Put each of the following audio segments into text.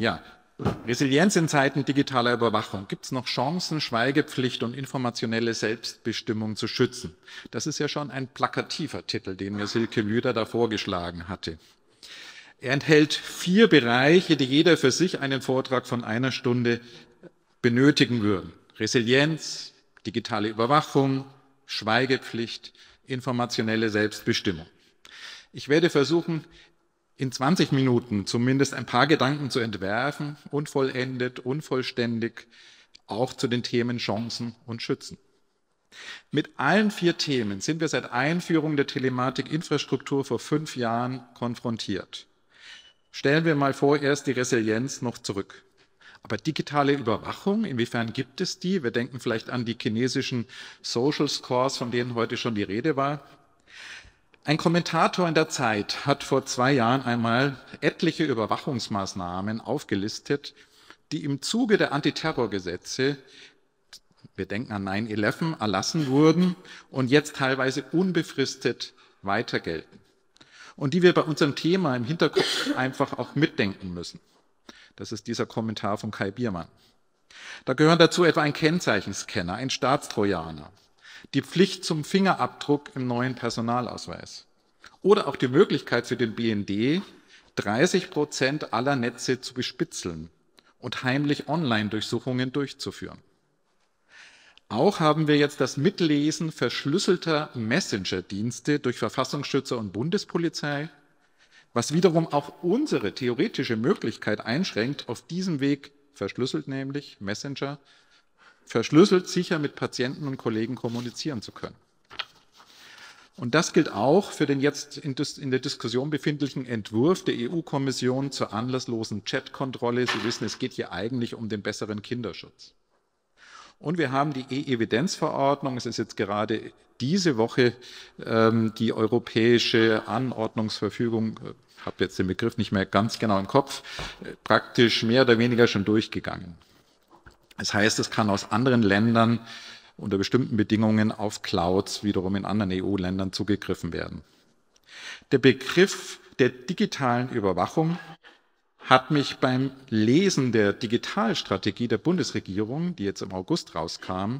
Ja, Resilienz in Zeiten digitaler Überwachung. Gibt es noch Chancen, Schweigepflicht und informationelle Selbstbestimmung zu schützen? Das ist ja schon ein plakativer Titel, den mir Silke Lüder da vorgeschlagen hatte. Er enthält vier Bereiche, die jeder für sich einen Vortrag von einer Stunde benötigen würden. Resilienz, digitale Überwachung, Schweigepflicht, informationelle Selbstbestimmung. Ich werde versuchen, in 20 Minuten zumindest ein paar Gedanken zu entwerfen, unvollendet, unvollständig, auch zu den Themen Chancen und Schützen. Mit allen vier Themen sind wir seit Einführung der Telematikinfrastruktur vor fünf Jahren konfrontiert. Stellen wir mal vorerst die Resilienz noch zurück. Aber digitale Überwachung, inwiefern gibt es die? Wir denken vielleicht an die chinesischen Social Scores, von denen heute schon die Rede war. Ein Kommentator in der Zeit hat vor zwei Jahren einmal etliche Überwachungsmaßnahmen aufgelistet, die im Zuge der Antiterrorgesetze, wir denken an 9-11, erlassen wurden und jetzt teilweise unbefristet weiter gelten. Und die wir bei unserem Thema im Hinterkopf einfach auch mitdenken müssen. Das ist dieser Kommentar von Kai Biermann. Da gehören dazu etwa ein Kennzeichenscanner, ein Staatstrojaner, die Pflicht zum Fingerabdruck im neuen Personalausweis oder auch die Möglichkeit für den BND, 30 Prozent aller Netze zu bespitzeln und heimlich Online-Durchsuchungen durchzuführen. Auch haben wir jetzt das Mitlesen verschlüsselter Messenger-Dienste durch Verfassungsschützer und Bundespolizei, was wiederum auch unsere theoretische Möglichkeit einschränkt, auf diesem Weg verschlüsselt nämlich Messenger verschlüsselt sicher mit Patienten und Kollegen kommunizieren zu können. Und das gilt auch für den jetzt in, der Diskussion befindlichen Entwurf der EU-Kommission zur anlasslosen Chatkontrolle. Sie wissen, es geht hier eigentlich um den besseren Kinderschutz. Und wir haben die E-Evidenzverordnung. Es ist jetzt gerade diese Woche ähm, die europäische Anordnungsverfügung, ich habe jetzt den Begriff nicht mehr ganz genau im Kopf, äh, praktisch mehr oder weniger schon durchgegangen. Das heißt, es kann aus anderen Ländern unter bestimmten Bedingungen auf Clouds wiederum in anderen EU-Ländern zugegriffen werden. Der Begriff der digitalen Überwachung hat mich beim Lesen der Digitalstrategie der Bundesregierung, die jetzt im August rauskam,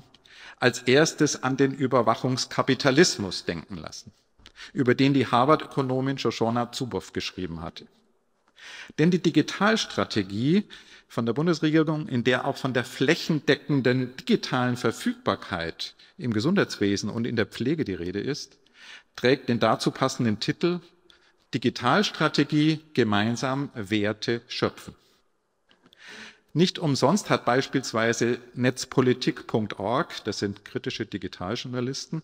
als erstes an den Überwachungskapitalismus denken lassen, über den die Harvard-Ökonomin Shoshona Zuboff geschrieben hatte. Denn die Digitalstrategie von der Bundesregierung, in der auch von der flächendeckenden digitalen Verfügbarkeit im Gesundheitswesen und in der Pflege die Rede ist, trägt den dazu passenden Titel Digitalstrategie gemeinsam Werte schöpfen. Nicht umsonst hat beispielsweise netzpolitik.org, das sind kritische Digitaljournalisten,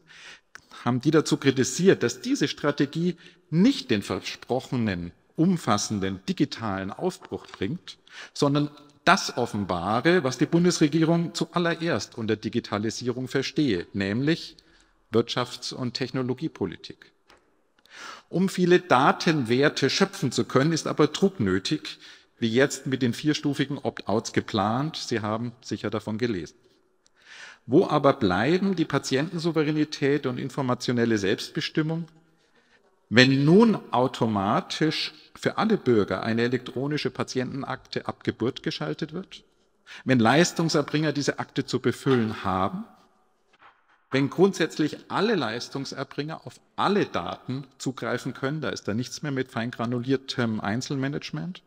haben die dazu kritisiert, dass diese Strategie nicht den versprochenen umfassenden digitalen Aufbruch bringt, sondern das offenbare, was die Bundesregierung zuallererst unter Digitalisierung verstehe, nämlich Wirtschafts- und Technologiepolitik. Um viele Datenwerte schöpfen zu können, ist aber Druck nötig, wie jetzt mit den vierstufigen Opt-outs geplant. Sie haben sicher davon gelesen. Wo aber bleiben die Patientensouveränität und informationelle Selbstbestimmung, wenn nun automatisch für alle Bürger eine elektronische Patientenakte ab Geburt geschaltet wird, wenn Leistungserbringer diese Akte zu befüllen haben, wenn grundsätzlich alle Leistungserbringer auf alle Daten zugreifen können, da ist da nichts mehr mit feingranuliertem Einzelmanagement,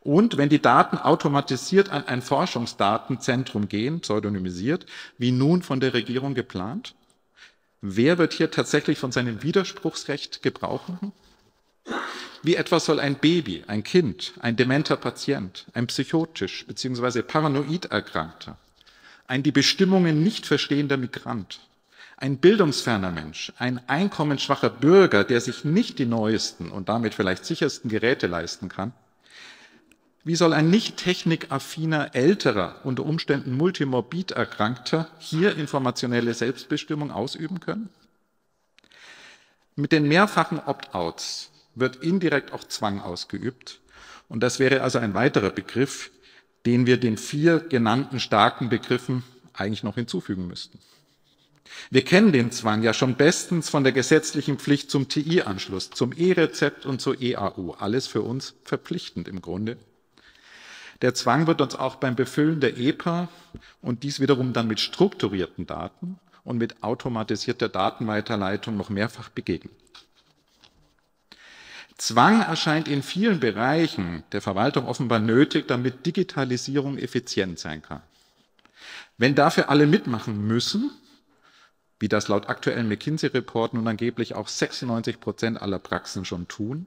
und wenn die Daten automatisiert an ein Forschungsdatenzentrum gehen, pseudonymisiert, wie nun von der Regierung geplant, wer wird hier tatsächlich von seinem Widerspruchsrecht Gebrauch machen? Wie etwa soll ein Baby, ein Kind, ein dementer Patient, ein psychotisch bzw. paranoid Erkrankter, ein die Bestimmungen nicht verstehender Migrant, ein bildungsferner Mensch, ein einkommensschwacher Bürger, der sich nicht die neuesten und damit vielleicht sichersten Geräte leisten kann, wie soll ein nicht technikaffiner, älterer, unter Umständen multimorbid Erkrankter hier informationelle Selbstbestimmung ausüben können? Mit den mehrfachen Opt-outs wird indirekt auch Zwang ausgeübt. Und das wäre also ein weiterer Begriff, den wir den vier genannten starken Begriffen eigentlich noch hinzufügen müssten. Wir kennen den Zwang ja schon bestens von der gesetzlichen Pflicht zum TI-Anschluss, zum E-Rezept und zur EAU. Alles für uns verpflichtend im Grunde. Der Zwang wird uns auch beim Befüllen der EPA und dies wiederum dann mit strukturierten Daten und mit automatisierter Datenweiterleitung noch mehrfach begegnen. Zwang erscheint in vielen Bereichen der Verwaltung offenbar nötig, damit Digitalisierung effizient sein kann. Wenn dafür alle mitmachen müssen, wie das laut aktuellen McKinsey-Report nun angeblich auch 96 Prozent aller Praxen schon tun,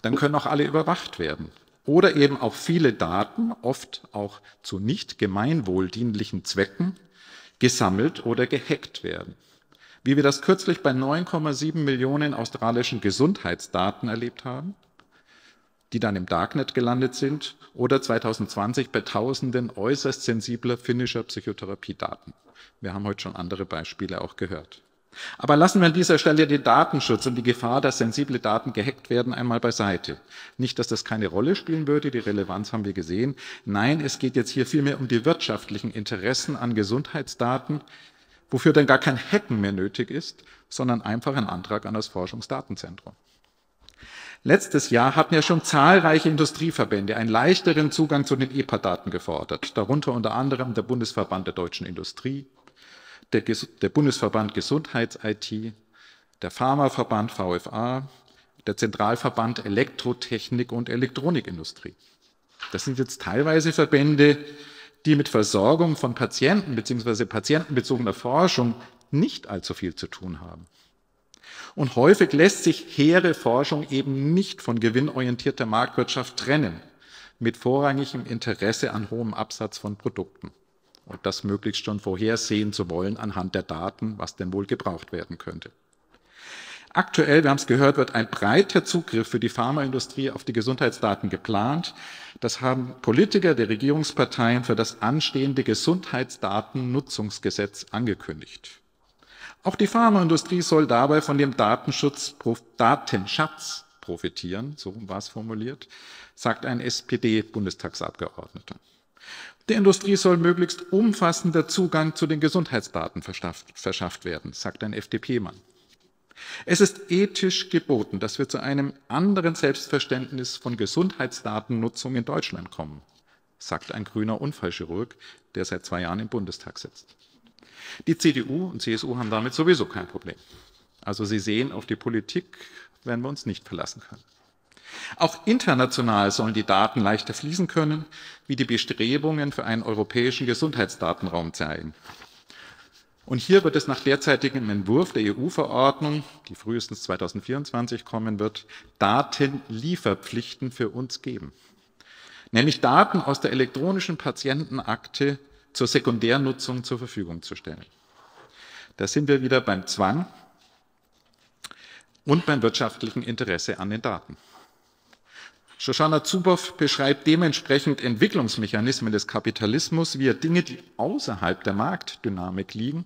dann können auch alle überwacht werden. Oder eben auch viele Daten, oft auch zu nicht gemeinwohldienlichen Zwecken, gesammelt oder gehackt werden. Wie wir das kürzlich bei 9,7 Millionen australischen Gesundheitsdaten erlebt haben, die dann im Darknet gelandet sind, oder 2020 bei Tausenden äußerst sensibler finnischer Psychotherapiedaten. Wir haben heute schon andere Beispiele auch gehört. Aber lassen wir an dieser Stelle den Datenschutz und die Gefahr, dass sensible Daten gehackt werden, einmal beiseite. Nicht, dass das keine Rolle spielen würde, die Relevanz haben wir gesehen. Nein, es geht jetzt hier vielmehr um die wirtschaftlichen Interessen an Gesundheitsdaten, wofür dann gar kein Hacken mehr nötig ist, sondern einfach ein Antrag an das Forschungsdatenzentrum. Letztes Jahr hatten ja schon zahlreiche Industrieverbände einen leichteren Zugang zu den EPA-Daten gefordert, darunter unter anderem der Bundesverband der deutschen Industrie, der, der Bundesverband Gesundheits-IT, der Pharmaverband VFA, der Zentralverband Elektrotechnik und Elektronikindustrie. Das sind jetzt teilweise Verbände, die mit Versorgung von Patienten bzw. patientenbezogener Forschung nicht allzu viel zu tun haben. Und häufig lässt sich hehre Forschung eben nicht von gewinnorientierter Marktwirtschaft trennen, mit vorrangigem Interesse an hohem Absatz von Produkten. Und das möglichst schon vorhersehen zu wollen anhand der Daten, was denn wohl gebraucht werden könnte. Aktuell, wir haben es gehört, wird ein breiter Zugriff für die Pharmaindustrie auf die Gesundheitsdaten geplant. Das haben Politiker der Regierungsparteien für das anstehende Gesundheitsdatennutzungsgesetz angekündigt. Auch die Pharmaindustrie soll dabei von dem Datenschutz, Datenschatz profitieren, so war es formuliert, sagt ein SPD-Bundestagsabgeordneter. Der Industrie soll möglichst umfassender Zugang zu den Gesundheitsdaten verschafft werden, sagt ein FDP-Mann. Es ist ethisch geboten, dass wir zu einem anderen Selbstverständnis von Gesundheitsdatennutzung in Deutschland kommen, sagt ein grüner Unfallchirurg, der seit zwei Jahren im Bundestag sitzt. Die CDU und CSU haben damit sowieso kein Problem. Also Sie sehen, auf die Politik werden wir uns nicht verlassen können. Auch international sollen die Daten leichter fließen können, wie die Bestrebungen für einen europäischen Gesundheitsdatenraum zeigen. Und hier wird es nach derzeitigem Entwurf der EU-Verordnung, die frühestens 2024 kommen wird, Datenlieferpflichten für uns geben. Nämlich Daten aus der elektronischen Patientenakte zur Sekundärnutzung zur Verfügung zu stellen. Da sind wir wieder beim Zwang und beim wirtschaftlichen Interesse an den Daten. Shoshana Zuboff beschreibt dementsprechend Entwicklungsmechanismen des Kapitalismus, wie er Dinge, die außerhalb der Marktdynamik liegen,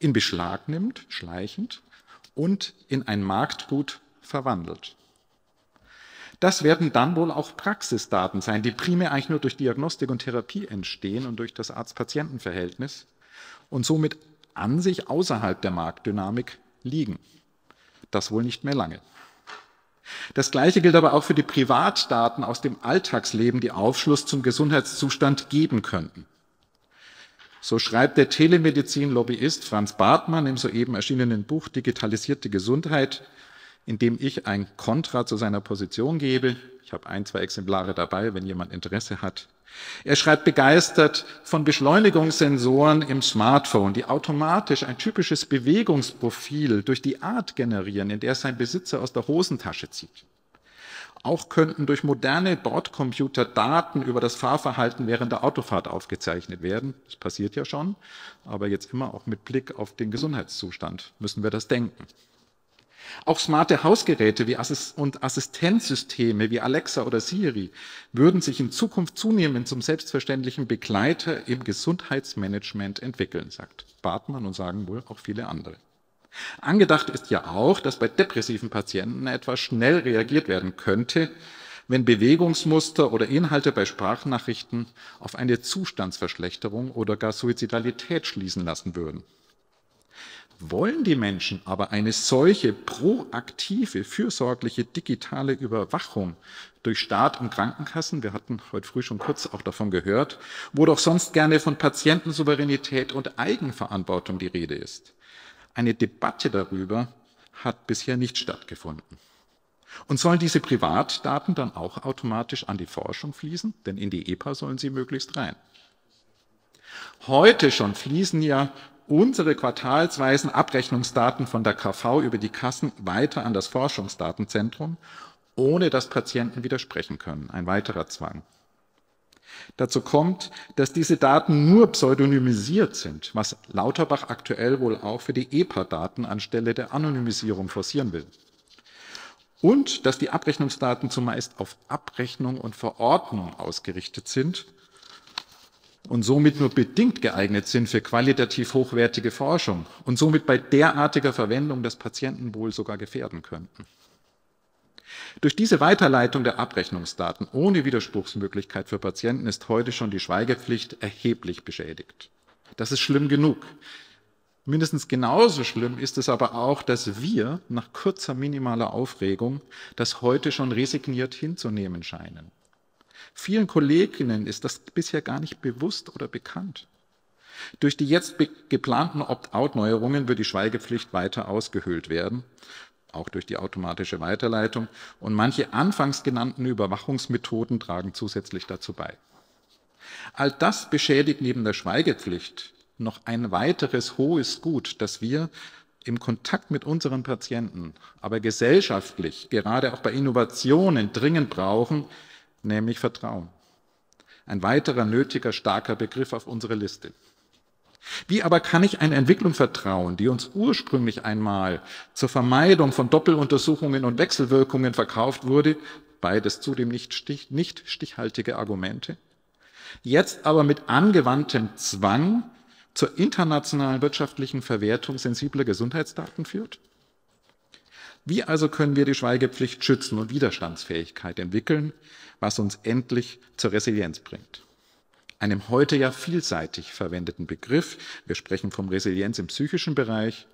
in Beschlag nimmt, schleichend, und in ein Marktgut verwandelt. Das werden dann wohl auch Praxisdaten sein, die primär eigentlich nur durch Diagnostik und Therapie entstehen und durch das Arzt-Patienten-Verhältnis und somit an sich außerhalb der Marktdynamik liegen. Das wohl nicht mehr lange. Das Gleiche gilt aber auch für die Privatdaten aus dem Alltagsleben, die Aufschluss zum Gesundheitszustand geben könnten. So schreibt der Telemedizin-Lobbyist Franz Bartmann im soeben erschienenen Buch Digitalisierte Gesundheit, in dem ich ein Kontra zu seiner Position gebe. Ich habe ein, zwei Exemplare dabei, wenn jemand Interesse hat. Er schreibt begeistert von Beschleunigungssensoren im Smartphone, die automatisch ein typisches Bewegungsprofil durch die Art generieren, in der sein Besitzer aus der Hosentasche zieht. Auch könnten durch moderne Bordcomputer Daten über das Fahrverhalten während der Autofahrt aufgezeichnet werden. Das passiert ja schon, aber jetzt immer auch mit Blick auf den Gesundheitszustand müssen wir das denken. Auch smarte Hausgeräte wie Assist und Assistenzsysteme wie Alexa oder Siri würden sich in Zukunft zunehmend zum selbstverständlichen Begleiter im Gesundheitsmanagement entwickeln, sagt Bartmann und sagen wohl auch viele andere. Angedacht ist ja auch, dass bei depressiven Patienten etwas schnell reagiert werden könnte, wenn Bewegungsmuster oder Inhalte bei Sprachnachrichten auf eine Zustandsverschlechterung oder gar Suizidalität schließen lassen würden. Wollen die Menschen aber eine solche proaktive, fürsorgliche digitale Überwachung durch Staat und Krankenkassen, wir hatten heute früh schon kurz auch davon gehört, wo doch sonst gerne von Patientensouveränität und Eigenverantwortung die Rede ist. Eine Debatte darüber hat bisher nicht stattgefunden. Und sollen diese Privatdaten dann auch automatisch an die Forschung fließen? Denn in die EPA sollen sie möglichst rein. Heute schon fließen ja unsere quartalsweisen Abrechnungsdaten von der KV über die Kassen weiter an das Forschungsdatenzentrum, ohne dass Patienten widersprechen können. Ein weiterer Zwang. Dazu kommt, dass diese Daten nur pseudonymisiert sind, was Lauterbach aktuell wohl auch für die EPA-Daten anstelle der Anonymisierung forcieren will. Und dass die Abrechnungsdaten zumeist auf Abrechnung und Verordnung ausgerichtet sind und somit nur bedingt geeignet sind für qualitativ hochwertige Forschung und somit bei derartiger Verwendung das Patientenwohl sogar gefährden könnten. Durch diese Weiterleitung der Abrechnungsdaten ohne Widerspruchsmöglichkeit für Patienten ist heute schon die Schweigepflicht erheblich beschädigt. Das ist schlimm genug. Mindestens genauso schlimm ist es aber auch, dass wir nach kurzer minimaler Aufregung das heute schon resigniert hinzunehmen scheinen. Vielen Kolleginnen ist das bisher gar nicht bewusst oder bekannt. Durch die jetzt geplanten Opt-out-Neuerungen wird die Schweigepflicht weiter ausgehöhlt werden, auch durch die automatische Weiterleitung. Und manche anfangs genannten Überwachungsmethoden tragen zusätzlich dazu bei. All das beschädigt neben der Schweigepflicht noch ein weiteres hohes Gut, das wir im Kontakt mit unseren Patienten, aber gesellschaftlich, gerade auch bei Innovationen dringend brauchen, nämlich Vertrauen. Ein weiterer nötiger, starker Begriff auf unsere Liste. Wie aber kann ich einer Entwicklung vertrauen, die uns ursprünglich einmal zur Vermeidung von Doppeluntersuchungen und Wechselwirkungen verkauft wurde, beides zudem nicht, stich, nicht stichhaltige Argumente, jetzt aber mit angewandtem Zwang zur internationalen wirtschaftlichen Verwertung sensibler Gesundheitsdaten führt? Wie also können wir die Schweigepflicht schützen und Widerstandsfähigkeit entwickeln, was uns endlich zur Resilienz bringt? Einem heute ja vielseitig verwendeten Begriff. Wir sprechen von Resilienz im psychischen Bereich.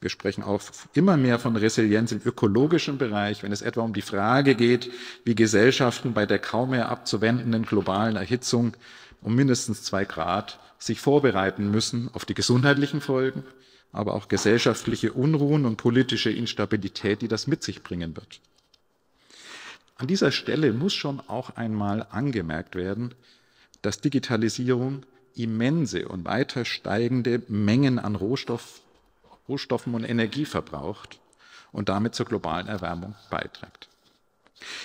Wir sprechen auch immer mehr von Resilienz im ökologischen Bereich, wenn es etwa um die Frage geht, wie Gesellschaften bei der kaum mehr abzuwendenden globalen Erhitzung um mindestens zwei Grad sich vorbereiten müssen auf die gesundheitlichen Folgen, aber auch gesellschaftliche Unruhen und politische Instabilität, die das mit sich bringen wird. An dieser Stelle muss schon auch einmal angemerkt werden, dass Digitalisierung immense und weiter steigende Mengen an Rohstoff, Rohstoffen und Energie verbraucht und damit zur globalen Erwärmung beiträgt.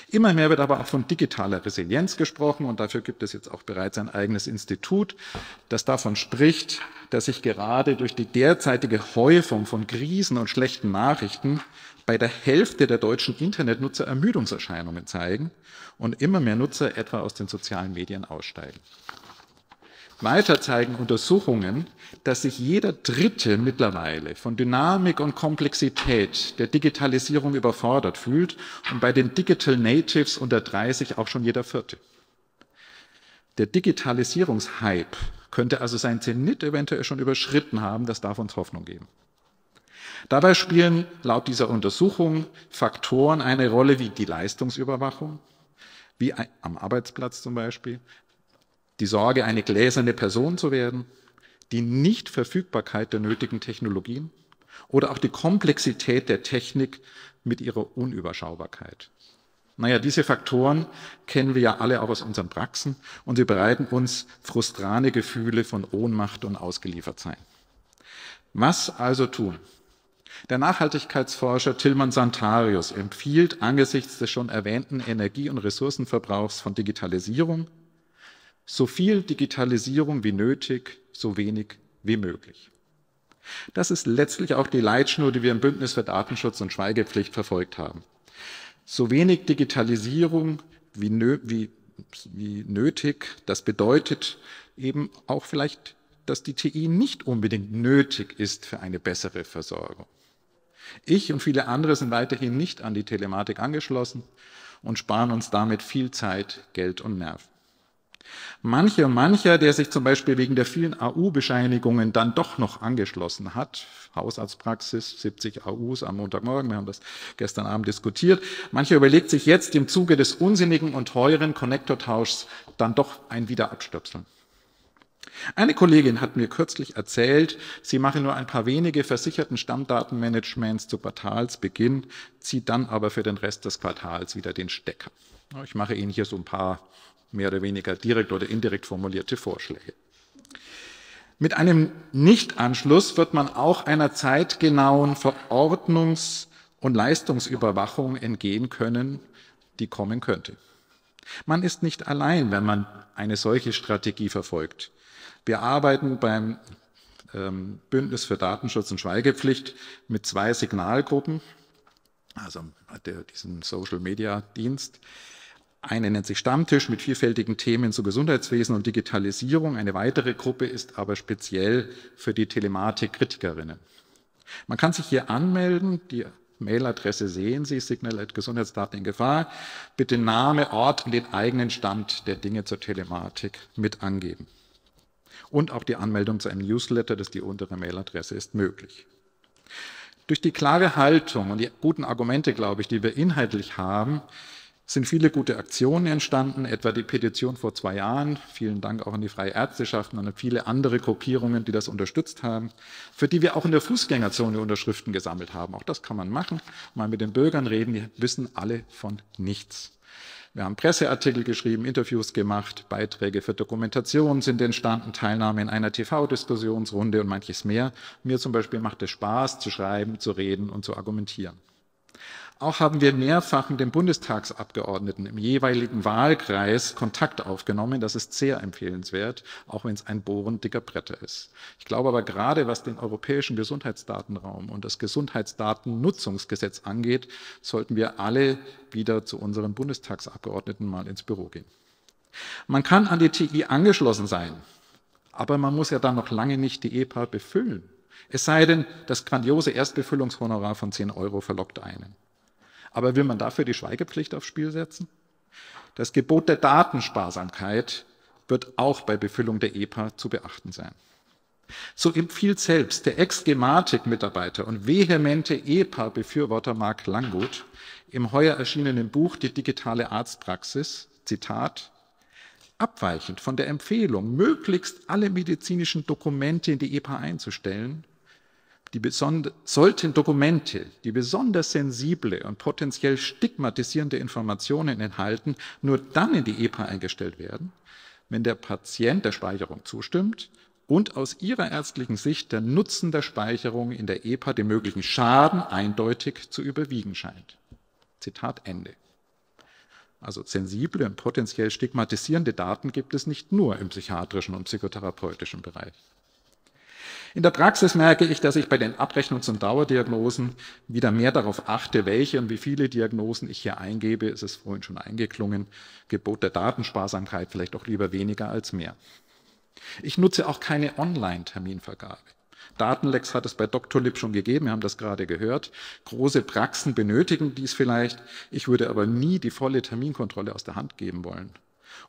Immer mehr wird aber auch von digitaler Resilienz gesprochen und dafür gibt es jetzt auch bereits ein eigenes Institut, das davon spricht, dass sich gerade durch die derzeitige Häufung von Krisen und schlechten Nachrichten bei der Hälfte der deutschen Internetnutzer Ermüdungserscheinungen zeigen und immer mehr Nutzer etwa aus den sozialen Medien aussteigen. Weiter zeigen Untersuchungen, dass sich jeder Dritte mittlerweile von Dynamik und Komplexität der Digitalisierung überfordert fühlt und bei den Digital Natives unter 30 auch schon jeder Vierte. Der Digitalisierungshype könnte also sein Zenit eventuell schon überschritten haben, das darf uns Hoffnung geben. Dabei spielen laut dieser Untersuchung Faktoren eine Rolle wie die Leistungsüberwachung, wie am Arbeitsplatz zum Beispiel, die Sorge, eine gläserne Person zu werden, die Nichtverfügbarkeit der nötigen Technologien oder auch die Komplexität der Technik mit ihrer Unüberschaubarkeit. Naja, diese Faktoren kennen wir ja alle auch aus unseren Praxen und sie bereiten uns frustrane Gefühle von Ohnmacht und Ausgeliefertsein. Was also tun? Der Nachhaltigkeitsforscher Tilman Santarius empfiehlt angesichts des schon erwähnten Energie- und Ressourcenverbrauchs von Digitalisierung so viel Digitalisierung wie nötig, so wenig wie möglich. Das ist letztlich auch die Leitschnur, die wir im Bündnis für Datenschutz und Schweigepflicht verfolgt haben. So wenig Digitalisierung wie, nö wie, wie nötig, das bedeutet eben auch vielleicht, dass die TI nicht unbedingt nötig ist für eine bessere Versorgung. Ich und viele andere sind weiterhin nicht an die Telematik angeschlossen und sparen uns damit viel Zeit, Geld und Nerven. Manche und mancher, der sich zum Beispiel wegen der vielen AU-Bescheinigungen dann doch noch angeschlossen hat, Hausarztpraxis, 70 AUs am Montagmorgen, wir haben das gestern Abend diskutiert, mancher überlegt sich jetzt im Zuge des unsinnigen und teuren Konnektortauschs dann doch ein Wiederabstöpseln. Eine Kollegin hat mir kürzlich erzählt, sie mache nur ein paar wenige versicherten Stammdatenmanagements zu Quartalsbeginn, zieht dann aber für den Rest des Quartals wieder den Stecker. Ich mache Ihnen hier so ein paar mehr oder weniger direkt oder indirekt formulierte Vorschläge. Mit einem Nichtanschluss wird man auch einer zeitgenauen Verordnungs- und Leistungsüberwachung entgehen können, die kommen könnte. Man ist nicht allein, wenn man eine solche Strategie verfolgt. Wir arbeiten beim ähm, Bündnis für Datenschutz und Schweigepflicht mit zwei Signalgruppen, also der, diesem Social Media Dienst. Eine nennt sich Stammtisch mit vielfältigen Themen zu Gesundheitswesen und Digitalisierung. Eine weitere Gruppe ist aber speziell für die Telematik-Kritikerinnen. Man kann sich hier anmelden. Die Mailadresse sehen Sie, Signal Gesundheitsdaten in Gefahr. Bitte Name, Ort und den eigenen Stand der Dinge zur Telematik mit angeben. Und auch die Anmeldung zu einem Newsletter, das die untere Mailadresse ist, möglich. Durch die klare Haltung und die guten Argumente, glaube ich, die wir inhaltlich haben, sind viele gute Aktionen entstanden, etwa die Petition vor zwei Jahren. Vielen Dank auch an die Freie Ärzteschaft und an viele andere Gruppierungen, die das unterstützt haben, für die wir auch in der Fußgängerzone Unterschriften gesammelt haben. Auch das kann man machen, mal mit den Bürgern reden, die wissen alle von nichts. Wir haben Presseartikel geschrieben, Interviews gemacht, Beiträge für Dokumentation sind entstanden, Teilnahme in einer TV-Diskussionsrunde und manches mehr. Mir zum Beispiel macht es Spaß, zu schreiben, zu reden und zu argumentieren. Auch haben wir mehrfach mit den Bundestagsabgeordneten im jeweiligen Wahlkreis Kontakt aufgenommen. Das ist sehr empfehlenswert, auch wenn es ein Bohren dicker Bretter ist. Ich glaube aber gerade, was den europäischen Gesundheitsdatenraum und das Gesundheitsdatennutzungsgesetz angeht, sollten wir alle wieder zu unseren Bundestagsabgeordneten mal ins Büro gehen. Man kann an die TI angeschlossen sein, aber man muss ja dann noch lange nicht die EPA befüllen. Es sei denn, das grandiose Erstbefüllungshonorar von 10 Euro verlockt einen. Aber will man dafür die Schweigepflicht aufs Spiel setzen? Das Gebot der Datensparsamkeit wird auch bei Befüllung der EPA zu beachten sein. So empfiehlt selbst der Ex-Gematik-Mitarbeiter und vehemente EPA-Befürworter Mark Langgut im heuer erschienenen Buch Die digitale Arztpraxis, Zitat, abweichend von der Empfehlung, möglichst alle medizinischen Dokumente in die EPA einzustellen, die sollten Dokumente, die besonders sensible und potenziell stigmatisierende Informationen enthalten, nur dann in die EPA eingestellt werden, wenn der Patient der Speicherung zustimmt und aus ihrer ärztlichen Sicht der Nutzen der Speicherung in der EPA den möglichen Schaden eindeutig zu überwiegen scheint. Zitat Ende. Also sensible und potenziell stigmatisierende Daten gibt es nicht nur im psychiatrischen und psychotherapeutischen Bereich. In der Praxis merke ich, dass ich bei den Abrechnungs- und Dauerdiagnosen wieder mehr darauf achte, welche und wie viele Diagnosen ich hier eingebe. Es ist vorhin schon eingeklungen. Gebot der Datensparsamkeit vielleicht auch lieber weniger als mehr. Ich nutze auch keine Online-Terminvergabe. Datenlecks hat es bei Dr. Lip schon gegeben, wir haben das gerade gehört. Große Praxen benötigen dies vielleicht. Ich würde aber nie die volle Terminkontrolle aus der Hand geben wollen.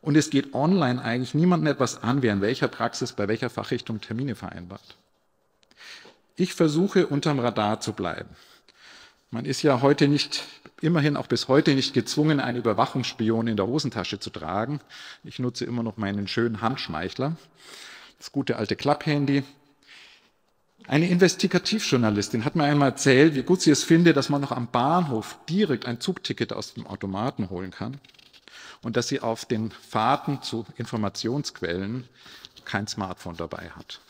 Und es geht online eigentlich niemandem etwas an, wer in welcher Praxis bei welcher Fachrichtung Termine vereinbart. Ich versuche unterm Radar zu bleiben. Man ist ja heute nicht, immerhin auch bis heute nicht gezwungen, einen Überwachungsspion in der Hosentasche zu tragen. Ich nutze immer noch meinen schönen Handschmeichler, das gute alte Klapphandy. Eine Investigativjournalistin hat mir einmal erzählt, wie gut sie es finde, dass man noch am Bahnhof direkt ein Zugticket aus dem Automaten holen kann und dass sie auf den Fahrten zu Informationsquellen kein Smartphone dabei hat.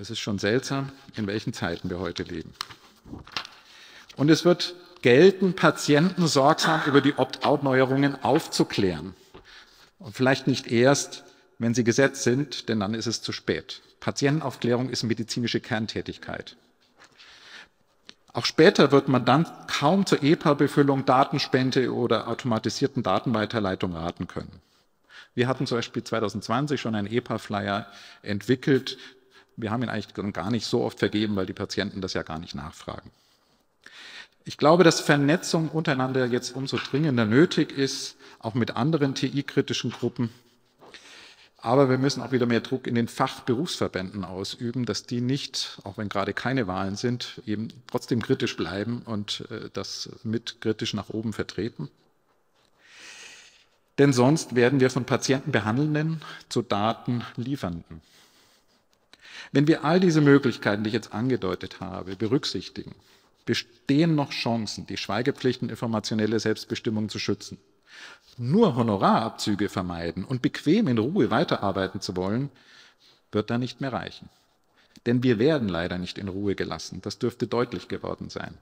Es ist schon seltsam, in welchen Zeiten wir heute leben. Und es wird gelten, Patienten sorgsam über die Opt-out-Neuerungen aufzuklären. Und vielleicht nicht erst, wenn sie gesetzt sind, denn dann ist es zu spät. Patientenaufklärung ist medizinische Kerntätigkeit. Auch später wird man dann kaum zur EPA-Befüllung, Datenspende oder automatisierten Datenweiterleitung raten können. Wir hatten zum Beispiel 2020 schon einen EPA-Flyer entwickelt, wir haben ihn eigentlich gar nicht so oft vergeben, weil die Patienten das ja gar nicht nachfragen. Ich glaube, dass Vernetzung untereinander jetzt umso dringender nötig ist, auch mit anderen TI-kritischen Gruppen. Aber wir müssen auch wieder mehr Druck in den Fachberufsverbänden ausüben, dass die nicht, auch wenn gerade keine Wahlen sind, eben trotzdem kritisch bleiben und äh, das mit kritisch nach oben vertreten. Denn sonst werden wir von Patientenbehandelnden zu Datenliefernden. Wenn wir all diese Möglichkeiten, die ich jetzt angedeutet habe, berücksichtigen, bestehen noch Chancen, die Schweigepflicht und informationelle Selbstbestimmung zu schützen. Nur Honorarabzüge vermeiden und bequem in Ruhe weiterarbeiten zu wollen, wird da nicht mehr reichen. Denn wir werden leider nicht in Ruhe gelassen. Das dürfte deutlich geworden sein.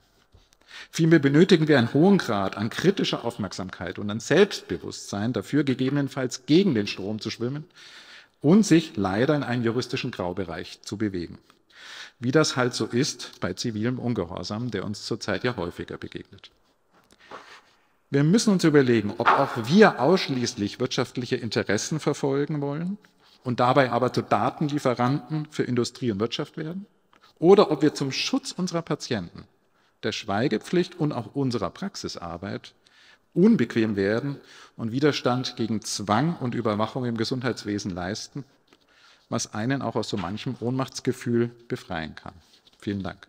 Vielmehr benötigen wir einen hohen Grad an kritischer Aufmerksamkeit und an Selbstbewusstsein dafür, gegebenenfalls gegen den Strom zu schwimmen und sich leider in einen juristischen Graubereich zu bewegen. Wie das halt so ist bei zivilem Ungehorsam, der uns zurzeit ja häufiger begegnet. Wir müssen uns überlegen, ob auch wir ausschließlich wirtschaftliche Interessen verfolgen wollen und dabei aber zu Datenlieferanten für Industrie und Wirtschaft werden oder ob wir zum Schutz unserer Patienten, der Schweigepflicht und auch unserer Praxisarbeit unbequem werden und Widerstand gegen Zwang und Überwachung im Gesundheitswesen leisten, was einen auch aus so manchem Ohnmachtsgefühl befreien kann. Vielen Dank.